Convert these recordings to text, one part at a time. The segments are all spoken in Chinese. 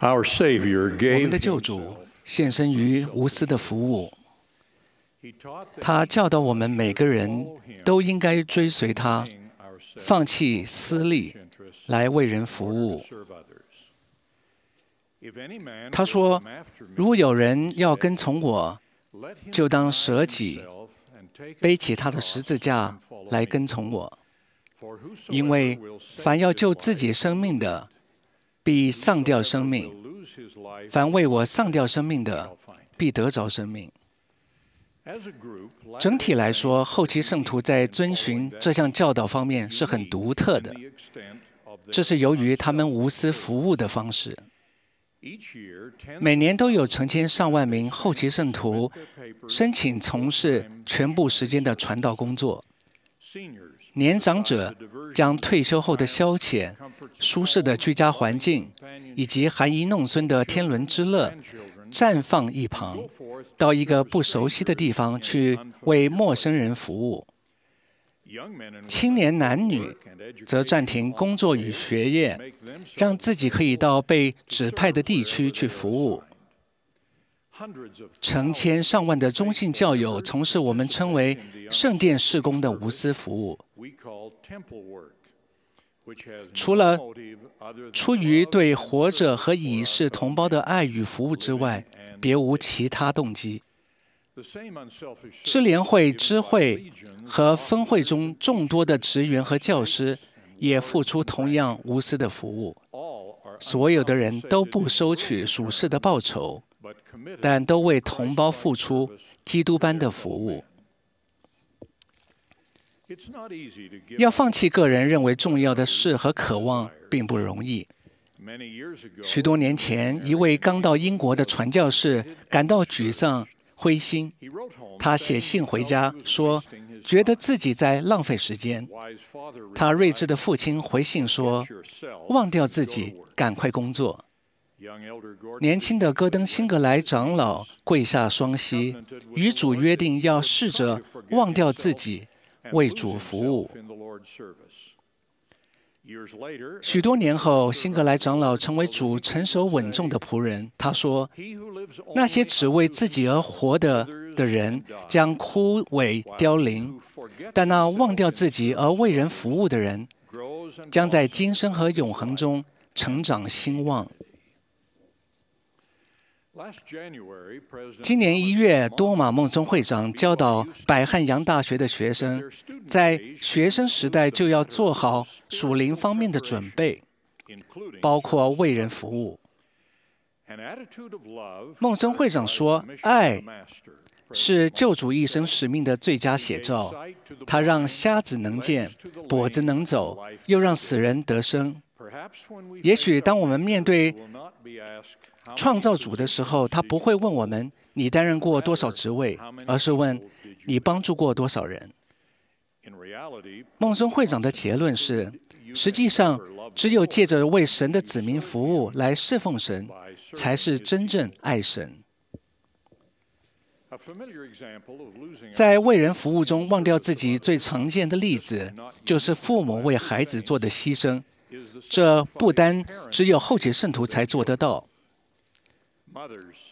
我们的救主献身于无私的服务。他教导我们每个人都应该追随他放弃私利来为人服务。他说如果有人要跟从我就当舍己背起他的十字架来跟从我。因为凡要救自己生命的必丧掉生命。凡为我丧掉生命的必得着生命。整体来说后期圣徒在遵循这项教导方面是很独特的。这是由于他们无私服务的方式。每年都有成千上万名后期圣徒申请从事全部时间的传道工作。年长者将退休后的消遣、舒适的居家环境以及含饴弄孙的天伦之乐绽放一旁，到一个不熟悉的地方去为陌生人服务。青年男女则暂停工作与学业，让自己可以到被指派的地区去服务。成千上万的中信教友从事我们称为圣殿事工的无私服务。除了出于对活着和已逝同胞的爱与服务之外，别无其他动机。支联会、支会和分会中众多的职员和教师也付出同样无私的服务。所有的人都不收取属世的报酬，但都为同胞付出基督般的服务。要放弃个人认为重要的事和渴望，并不容易。许多年前，一位刚到英国的传教士感到沮丧、灰心。他写信回家说，觉得自己在浪费时间。他睿智的父亲回信说忘掉自己，赶快工作。young elder Gordon ”年轻的戈登辛格莱长老跪下双膝，与主约定要试着忘掉自己为主服务。许多年后辛格莱长老成为主成熟稳重的仆人。他说那些只为自己而活的的人将枯萎凋零但那忘掉自己而为人服务的人将在今生和永恒中成长兴旺。Last January, 今年一月，多马孟松会长教导百汉阳大学的学生，在学生时代就要做好属灵方面的准备，包括为人服务。孟松会长说爱.是救主一生使命的最佳写照。他让瞎子能见，跛子能走，又让死人得生。也许当我们面对创造主的时候，他不会问我们你担任过多少职位，而是问你帮助过多少人。孟松会长的结论是：实际上，只有借着为神的子民服务来侍奉神，才是真正爱神。在为人服务中忘掉自己，最常见的例子就是父母为孩子做的牺牲。这不单只有后起圣徒才做得到，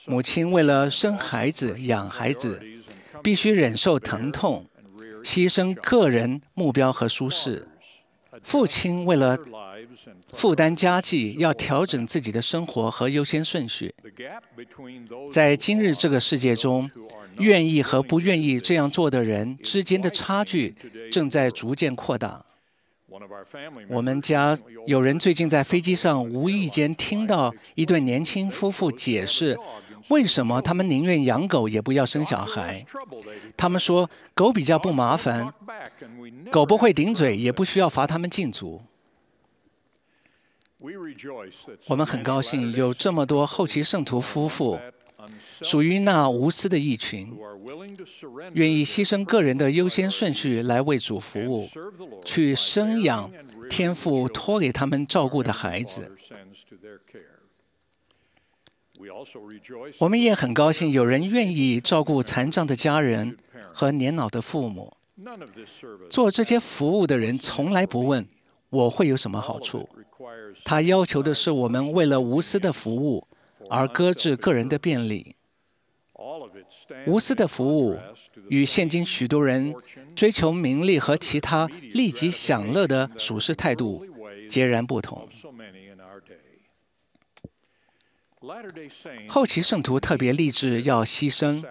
母亲为了生孩子、养孩子，必须忍受疼痛，牺牲个人目标和舒适；父亲为了负担家计，要调整自己的生活和优先顺序。在今日这个世界中，愿意和不愿意这样做的人之间的差距正在逐渐扩大。one of our family 我们家有人最近在飞机上无意间听到一对年轻夫妇解释，为什么他们宁愿养狗也不要生小孩。他们说，狗比较不麻烦狗不会顶嘴，也不需要罚他们禁足。我们很高兴有这么多后期圣徒夫妇属于那无私的一群愿意牺牲个人的优先顺序来为主服务去生养天父托给他们照顾的孩子。我们也很高兴有人愿意照顾残障的家人和年老的父母。做这些服务的人从来不问我会有什么好处他要求的是我们为了无私的服务而搁置个人的便利。无私的服务与现今许多人追求名利和其他立即享乐的属事态度截然不同。后期圣徒特别立志要牺牲。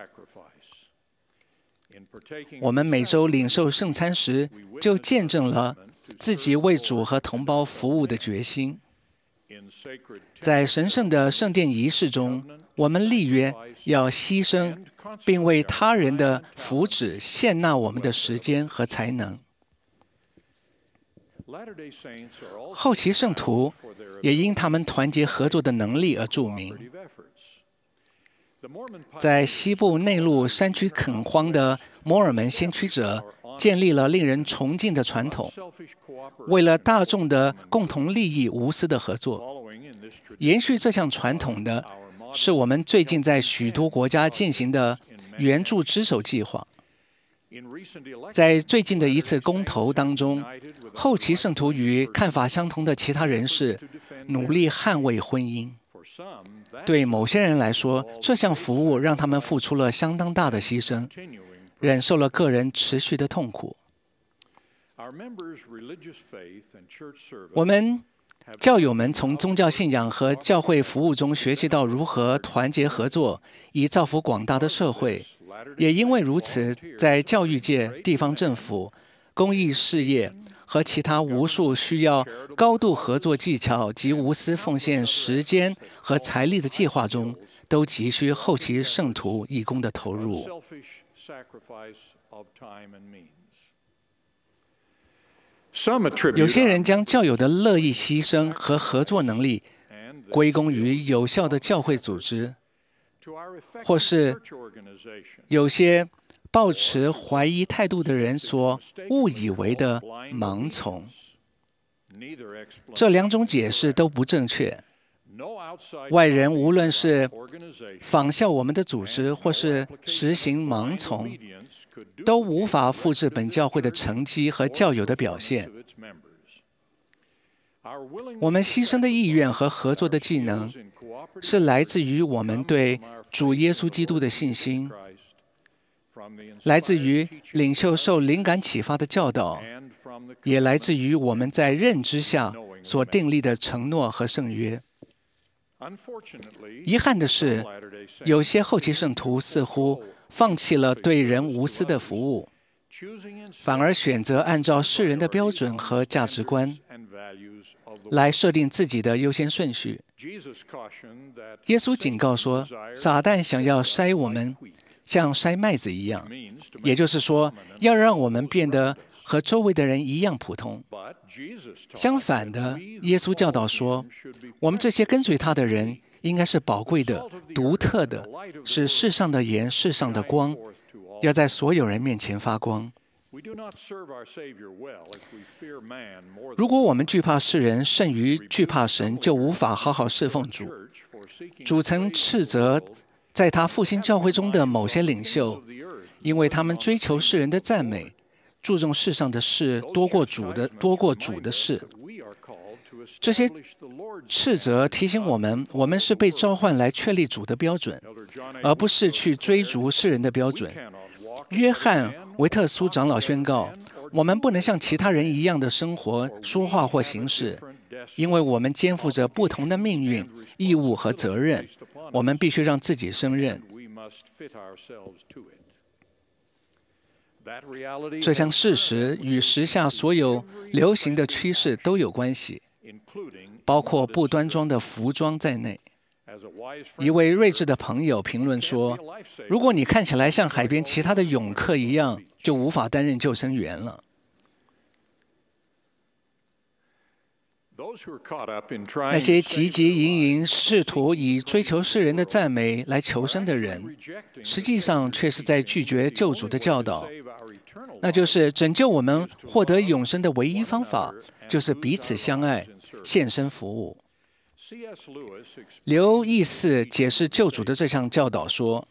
我们每周领受圣餐时，就见证了自己为主和同胞服务的决心。在神圣的圣殿仪式中，我们立约要牺牲，并为他人的福祉献纳我们的时间和才能。后期圣徒也因他们团结合作的能力而著名。在西部内陆山区垦荒的摩尔门先驱者建立了令人崇敬的传统，为了大众的共同利益无私的合作。延续这项传统的是我们最近在许多国家进行的援助之手计划。在最近的一次公投当中，后期圣徒与看法相同的其他人士努力捍卫婚姻。对某些人来说，这项服务让他们付出了相当大的牺牲，忍受了个人持续的痛苦。我们教友们从宗教信仰和教会服务中学习到如何团结合作，以造福广大的社会。也因为如此，在教育界、地方政府、公益事业和其他无数需要高度合作技巧及无私奉献时间和财力的计划中，都急需后期圣徒义工的投入。有些人将教友的乐意牺牲和合作能力归功于有效的教会组织。或是有些抱持怀疑态度的人所误以为的盲从，这两种解释都不正确。外人无论是仿效我们的组织，或是实行盲从，都无法复制本教会的成绩和教友的表现。我们牺牲的意愿和合作的技能，是来自于我们对。主耶稣基督的信心，来自于领袖受灵感启发的教导，也来自于我们在认知下所订立的承诺和圣约。遗憾的是，有些后期圣徒似乎放弃了对人无私的服务，反而选择按照世人的标准和价值观。来设定自己的优先顺序。耶稣警告说，撒旦想要筛我们，像筛麦子一样，也就是说，要让我们变得和周围的人一样普通。相反的，耶稣教导说，我们这些跟随他的人，应该是宝贵的、独特的，是世上的盐、世上的光，要在所有人面前发光。如果我们惧怕世人甚于惧怕神，就无法好好侍奉主。主曾斥责在他复兴教会中的某些领袖，因为他们追求世人的赞美，注重世上的事多过主的多过主的事。这些斥责提醒我们，我们是被召唤来确立主的标准，而不是去追逐世人的标准。约翰·维特苏长老宣告：“我们不能像其他人一样的生活、说话或行事，因为我们肩负着不同的命运、义务和责任。我们必须让自己胜任。”这项事实与时下所有流行的趋势都有关系，包括不端庄的服装在内。一位睿智的朋友评论说：“如果你看起来像海边其他的泳客一样，就无法担任救生员了。”那些汲汲营营试图以追求世人的赞美来求生的人，实际上却是在拒绝救主的教导，那就是拯救我们获得永生的唯一方法，就是彼此相爱，献身服务。刘易斯解释救主的这项教导说：“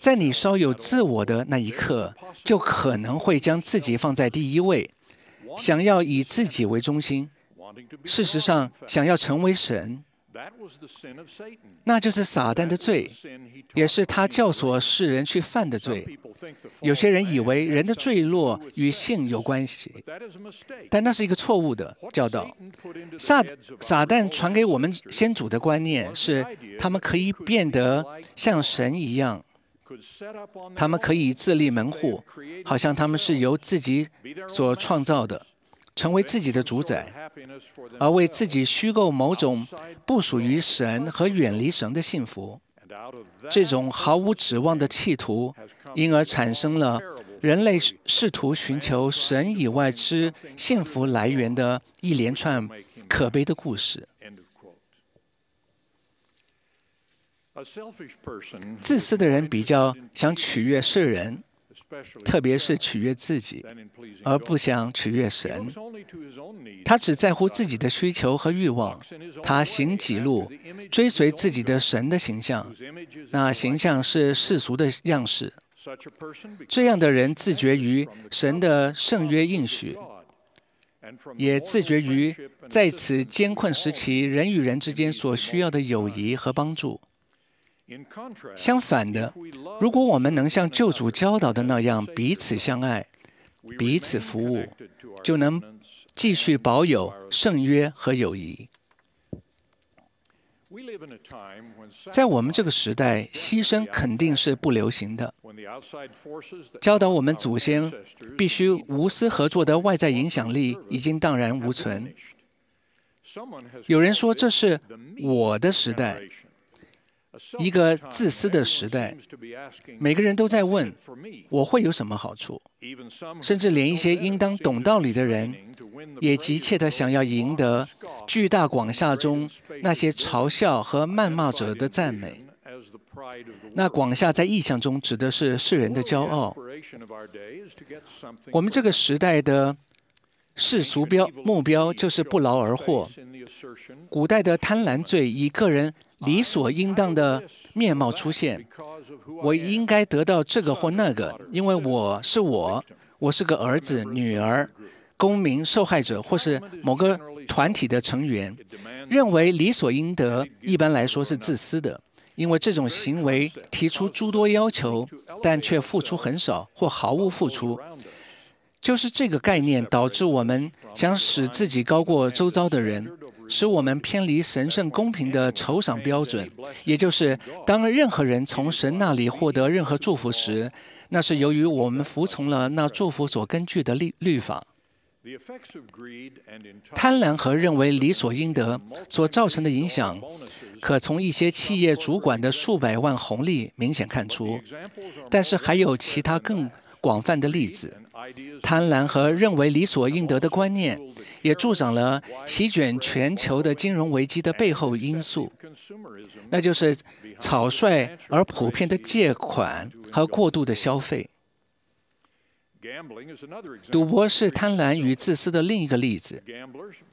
在你稍有自我的那一刻，就可能会将自己放在第一位，想要以自己为中心，事实上想要成为神，那就是撒旦的罪，也是他教唆世人去犯的罪。有些人以为人的坠落与性有关系，但那是一个错误的教导。撒撒旦传给我们先祖的观念是，他们可以变得像神一样，他们可以自立门户，好像他们是由自己所创造的，成为自己的主宰，而为自己虚构某种不属于神和远离神的幸福。这种毫无指望的企图，因而产生了人类试图寻求神以外之幸福来源的一连串可悲的故事。自私的人比较想取悦世人。特别是取悦自己，而不想取悦神。他只在乎自己的需求和欲望。他行己路，追随自己的神的形象。那形象是世俗的样式。这样的人自觉于神的圣约应许，也自觉于在此艰困时期人与人之间所需要的友谊和帮助。相反的，如果我们能像救主教导的那样彼此相爱、彼此服务，就能继续保有圣约和友谊。在我们这个时代，牺牲肯定是不流行的。教导我们祖先必须无私合作的外在影响力已经荡然无存。有人说这是我的时代。一个自私的时代，每个人都在问我会有什么好处，甚至连一些应当懂道理的人，也急切地想要赢得巨大广厦中那些嘲笑和谩骂者的赞美。那广厦在意象中指的是世人的骄傲。我们这个时代的世俗标目标就是不劳而获。古代的贪婪罪以个人。理所应当的面貌出现，我应该得到这个或那个，因为我是我，我是个儿子、女儿、公民、受害者，或是某个团体的成员。认为理所应得，一般来说是自私的，因为这种行为提出诸多要求，但却付出很少或毫无付出。就是这个概念导致我们想使自己高过周遭的人。使我们偏离神圣公平的酬赏标准，也就是当任何人从神那里获得任何祝福时，那是由于我们服从了那祝福所根据的律律法。贪婪和认为理所应得所造成的影响，可从一些企业主管的数百万红利明显看出，但是还有其他更广泛的例子。贪婪和认为理所应得的观念。也助长了席卷全球的金融危机的背后因素，那就是草率而普遍的借款和过度的消费。赌博是贪婪与自私的另一个例子。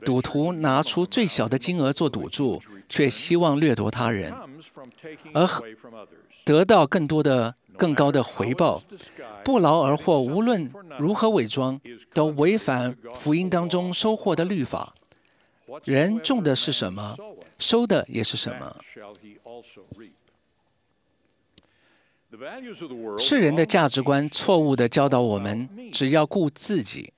赌徒拿出最小的金额做赌注，却希望掠夺他人，而得到更多的。更高的回报，不劳而获，无论如何伪装，都违反福音当中收获的律法。人种的是什么，收的也是什么。世人的价值观错误的教导我们，只要顾自己。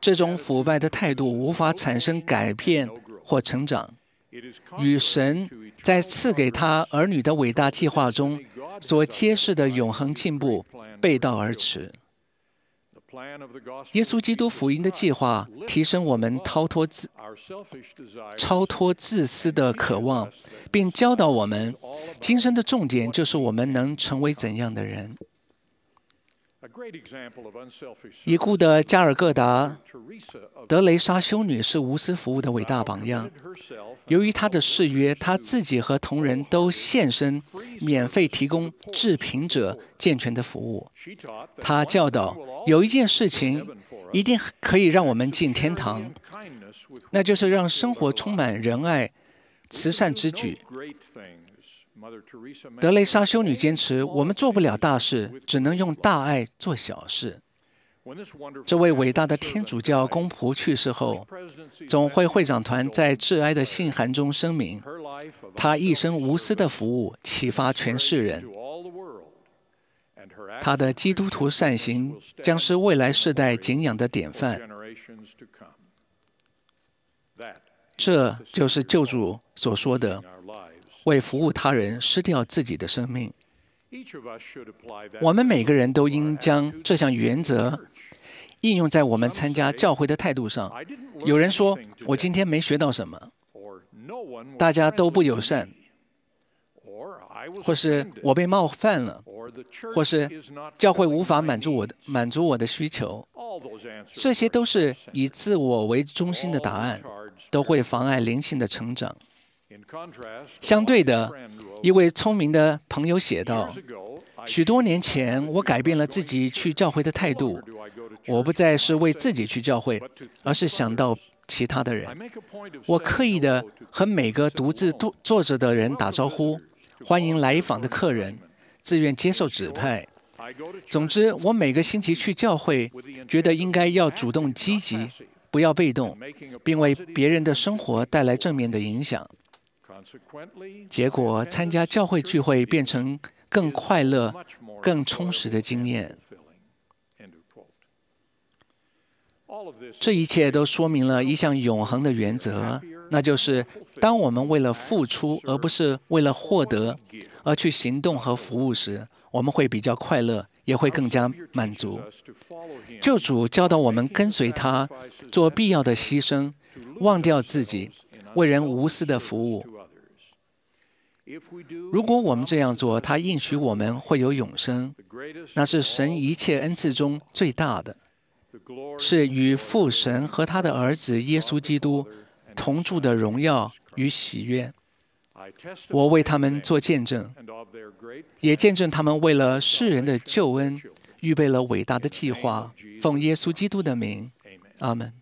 这种腐败的态度无法产生改变或成长，与神在赐给他儿女的伟大计划中。所揭示的永恒进步背道而驰。耶稣基督福音的计划提升我们超脱自超脱自私的渴望，并教导我们今生的重点就是我们能成为怎样的人。已故的加尔各答德雷莎修女是无私服务的伟大榜样。由于她的誓约，她自己和同仁都献身，免费提供致贫者健全的服务。她教导，有一件事情一定可以让我们进天堂，那就是让生活充满仁爱、慈善之举。德雷莎修女坚持，我们做不了大事，只能用大爱做小事。这位伟大的天主教公仆去世后，总会会长团在致哀的信函中声明，他一生无私的服务启发全世人。他的基督徒善行将是未来世代敬仰的典范。这就是救主所说的：“为服务他人，失掉自己的生命。”我们每个人都应将这项原则应用在我们参加教会的态度上。有人说：“我今天没学到什么，大家都不友善，或是我被冒犯了。”或是教会无法满足我的满足我的需求，这些都是以自我为中心的答案，都会妨碍灵性的成长。相对的，一位聪明的朋友写道：“许多年前，我改变了自己去教会的态度，我不再是为自己去教会，而是想到其他的人。我刻意的和每个独自坐坐着的人打招呼，欢迎来访的客人。”自愿接受指派。总之，我每个星期去教会，觉得应该要主动积极，不要被动，并为别人的生活带来正面的影响。结果，参加教会聚会变成更快乐、更充实的经验。这一切都说明了一项永恒的原则，那就是：当我们为了付出，而不是为了获得。而去行动和服务时，我们会比较快乐，也会更加满足。救主教导我们跟随他，做必要的牺牲，忘掉自己，为人无私的服务。如果我们这样做，他应许我们会有永生，那是神一切恩赐中最大的，是与父神和他的儿子耶稣基督同住的荣耀与喜悦。我为他们做见证，也见证他们为了世人的救恩，预备了伟大的计划。奉耶稣基督的名，阿门。